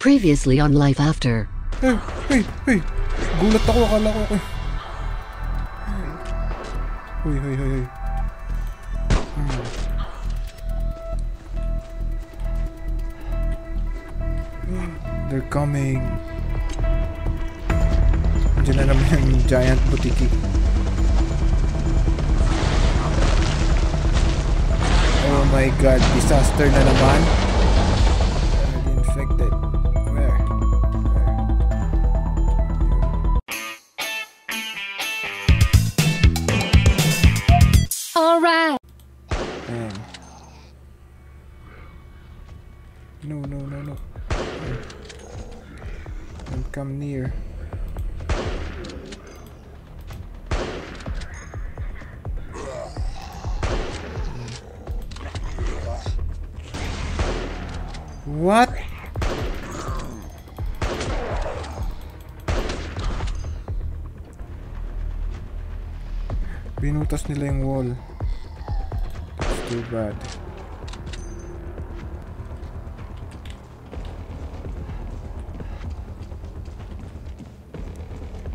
Previously on LifeAfter. Hey, hey, hey. Gulat ako, akala ko. Uy, hey, hey, hey. Hmm. They're coming. Diyan na naman yung giant butiki. Oh my god, disaster na naman. What? Binutas nila yung wall. That's too bad.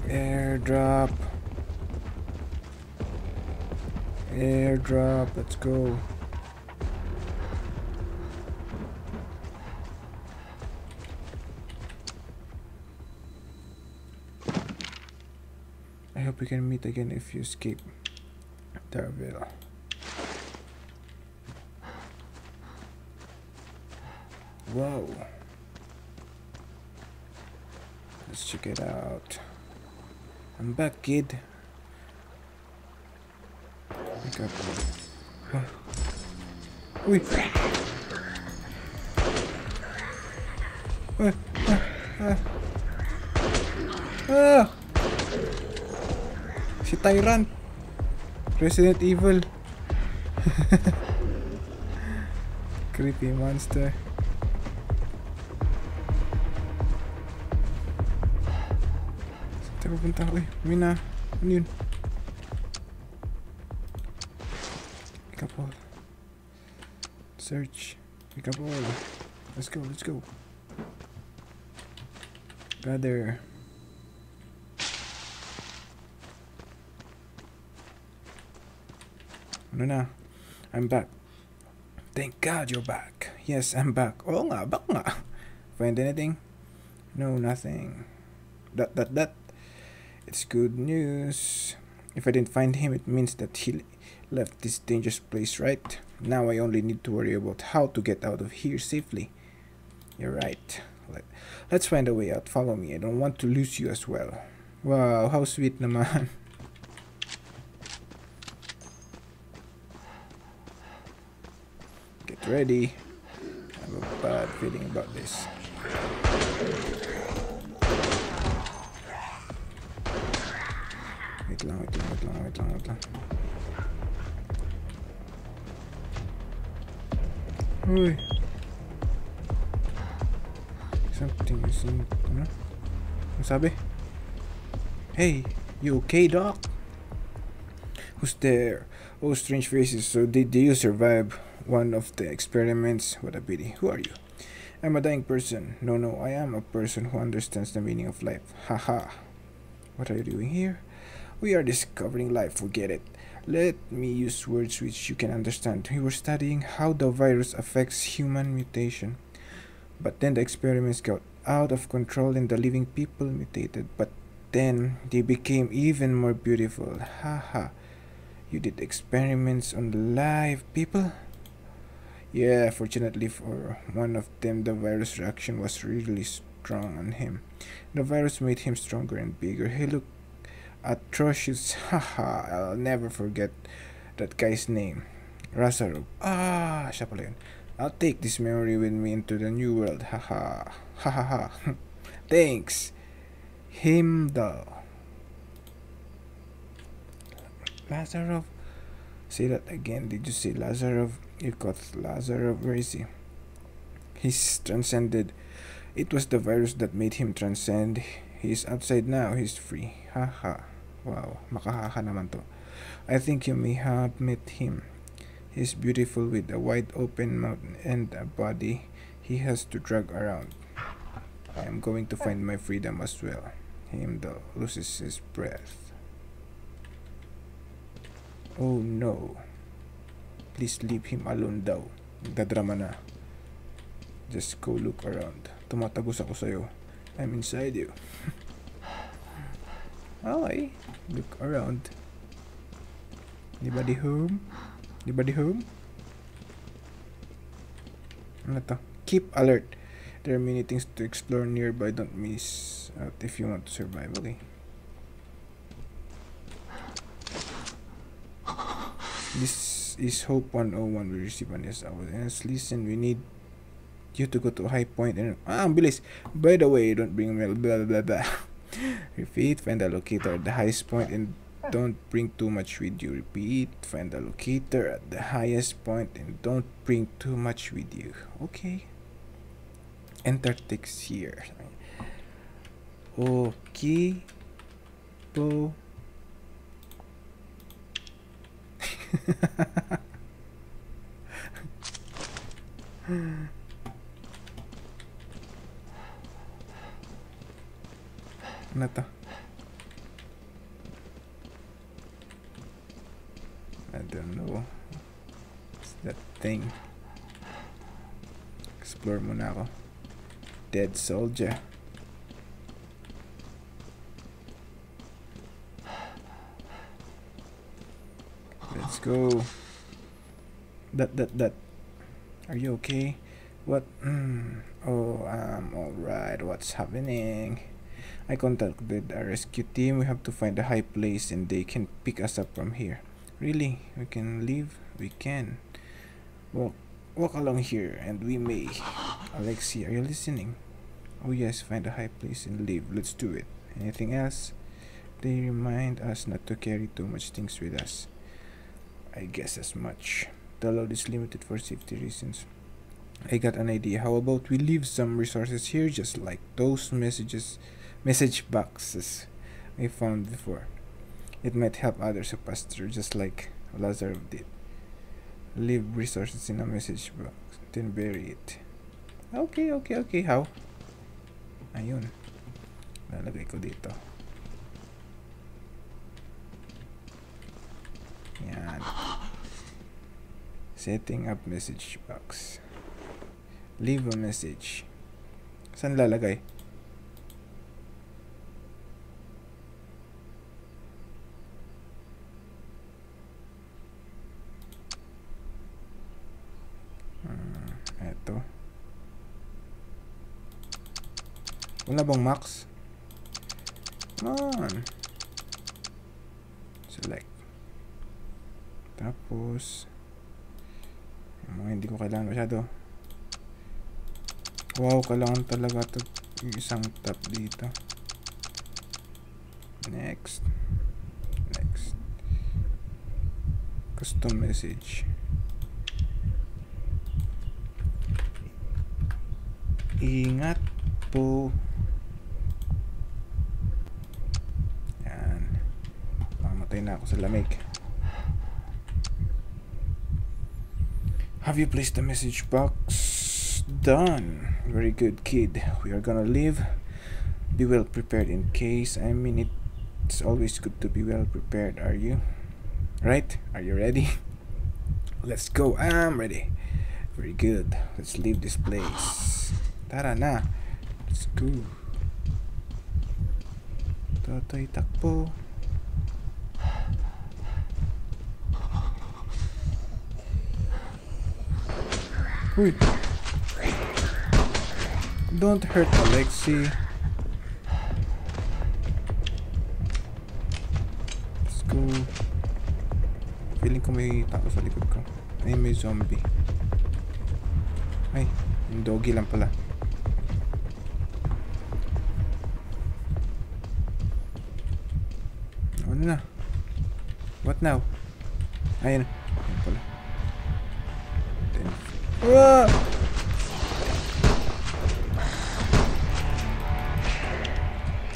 Airdrop. Airdrop, let's go. Hope we can meet again if you escape Darville. Whoa. Let's check it out. I'm back, kid. Pick up. Huh. Ah! Si Tyrant! Resident Evil! Creepy monster. Saan tayo pupunta? Uy, may na. Ano yun? Kapol. Search. Kapol. Let's go, let's go. Gather. Ano na? I'm back. Thank God you're back. Yes, I'm back. Oo nga, back nga. Find anything? No, nothing. That, that, that. It's good news. If I didn't find him, it means that he left this dangerous place, right? Now I only need to worry about how to get out of here safely. You're right. Let, let's find a way out. Follow me. I don't want to lose you as well. Wow, how sweet naman. ready. I have a bad feeling about this. Wait lang, wait lang, wait lang, wait lang, wait lang. Uy. Something is in... Ano? Ano sabi? Hey, you okay, Doc? Who's there? Oh, strange faces. So did you survive one of the experiments? What a pity. Who are you? I'm a dying person. No, no, I am a person who understands the meaning of life. Haha. What are you doing here? We are discovering life. Forget it. Let me use words which you can understand. We were studying how the virus affects human mutation. But then the experiments got out of control and the living people mutated. But then they became even more beautiful. Haha. You did experiments on live people? Yeah, fortunately for one of them, the virus reaction was really strong on him. The virus made him stronger and bigger. He looked atrocious. Haha, I'll never forget that guy's name. Lazarov. Ah, siya. I'll take this memory with me into the new world. Haha. Hahaha. Thanks. Heimdall. Lazarov. Say that again. Did you say Lazarov? You got Lazarov. Where is he? He's transcended. It was the virus that made him transcend. He's outside now. He's free. Haha. Wow. Makahaha naman to. I think you may have met him. He's beautiful with a wide open mouth and a body he has to drag around. I'm going to find my freedom as well. Heimdall loses his breath. Oh no. Please leave him alone daw. Nagdadrama na. Just go look around. Tumatagos ako sa'yo. I'm inside you. okay. Look around. Anybody home? Anybody home? Ano to? Keep alert. There are many things to explore nearby. Don't miss out if you want to survive. Okay. This is Hope 101. We receive an SOS. Listen, we need you to go to high point and ah, bilis. By the way, don't bring blah blah blah blah. Repeat, find the locator at the highest point and don't bring too much with you. Repeat, find the locator at the highest point and don't bring too much with you. Okay. Enter text here. Okay. Po. to? I don't know. What's that thing? Explore muna. Dead soldier. Go. That, that, that. Are you okay? What? Mm. Oh, I'm alright. What's happening? I contacted a rescue team. We have to find a high place and they can pick us up from here. Really? We can leave? We can. Walk, walk along here and we may. Alexi, are you listening? Oh yes, find a high place and leave. Let's do it. Anything else? They remind us not to carry too much things with us. I guess as much. The load is limited for safety reasons. I got an idea. How about we leave some resources here just like those messages message boxes we found before. It might help others who pass through just like Lazarus did. Leave resources in a message box, then bury it. Okay, okay, okay. How? Ayun. Lalagay ko dito. Setting up message box. Leave a message. Saan lalagay? Hmm, eto. Wala bang max? Come on. Select. Tapos, mga hindi ko kailangan masyado. Wow, kailangan talaga ito yung isang tap dito. Next. Next. Custom message. Ingat po. Yan. Mamatay na ako sa lamig. Have you placed the message box? Done. Very good, kid. We are gonna leave. Be well prepared in case. I mean, it's always good to be well prepared. Are you? Right? Are you ready? Let's go. I'm ready. Very good. Let's leave this place. Tara na. Let's go. Totoy takbo. Uy. Don't hurt Alexi. Let's go. Feeling ko may tao sa likod ko. Ay, may zombie. Ay, yung doggy lang pala. Ano na? What now? Ayun.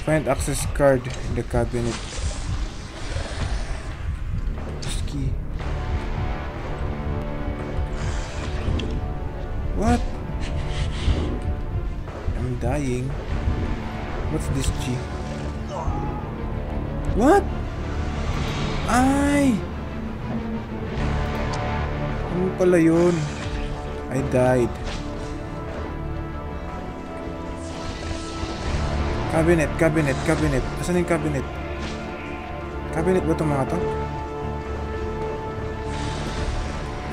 Find access card in the cabinet. Ski. What? I'm dying. What's this G? What? Ay! Ano pala yun? I died. Cabinet, cabinet, cabinet. Asan yung cabinet? Cabinet ba itong mga to?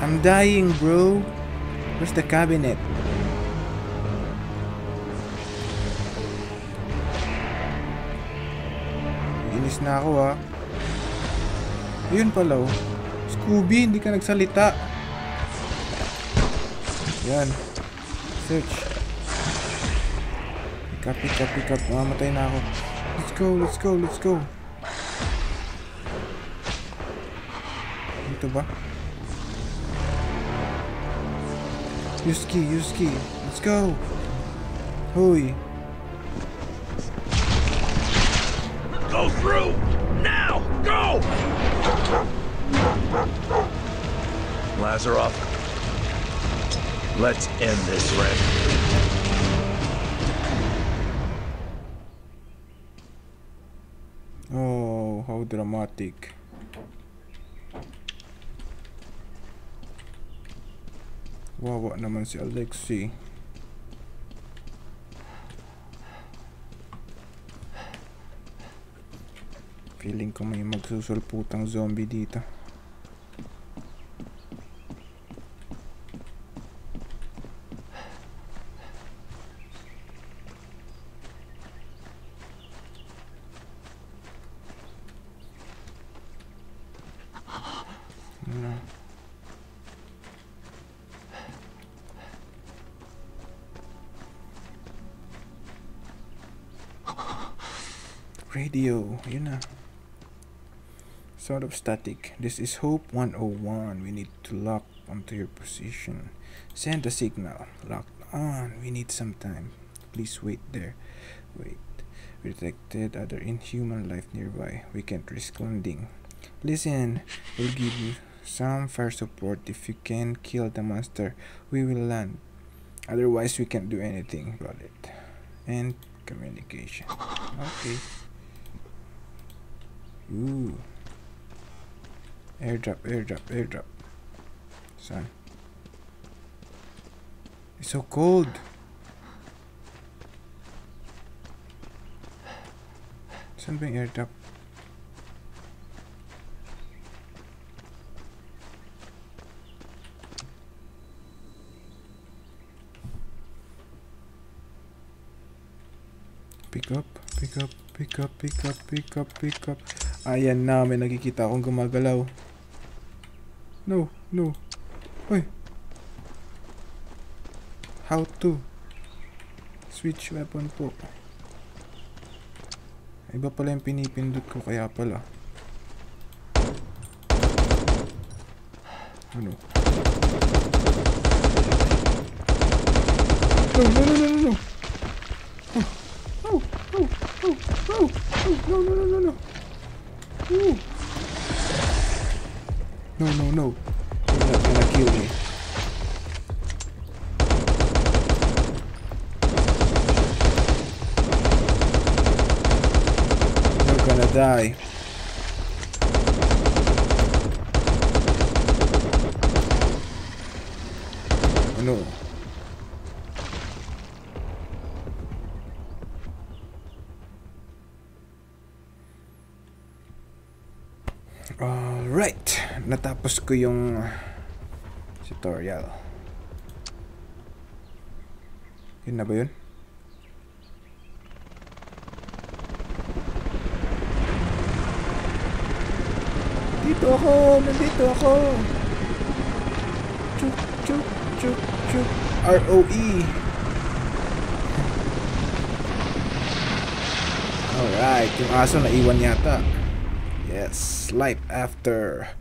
I'm dying, bro. Where's the cabinet? Inis na ako ha. Ayun pala oh. Scooby, hindi ka nagsalita. Yan. Search. Pick up, pick up, pick up. Mamamatay na ako. Let's go, let's go, let's go. Dito ba? Use key, use key. Let's go. Hoy. Go through! Now! Go! Lazarov, let's end this threat. Oh, how dramatic. Wawa naman si Alexi. Feeling ko may magsusulputang zombie dito. Ano? Radio, yun na. Sort of static. This is Hope 101. We need to lock onto your position. Send a signal. Locked on. We need some time. Please wait there. Wait. We detected other inhuman life nearby. We can't risk landing. Listen, we'll give you some fire support. If you can kill the monster, we will land. Otherwise, we can't do anything about it. And communication. Okay. Ooh. Airdrop, airdrop, airdrop. Son. It's so cold. Yung airdrop? Pick up, pick up, pick up, pick up, pick up, pick up. Ayan na, may nakikita akong gumagalaw. No, no. Uy. How to? Switch weapon po. Iba pala yung pinipindot ko kaya pala. Ano? No, no, no, no, No. Alright. Natapos ko yung tutorial. Yun na ba yun? Dito ako! Nandito ako! Chuk, chuk, chuk, chuk. R-O-E. Alright. Yung aso na iwan yata. Yes. Life after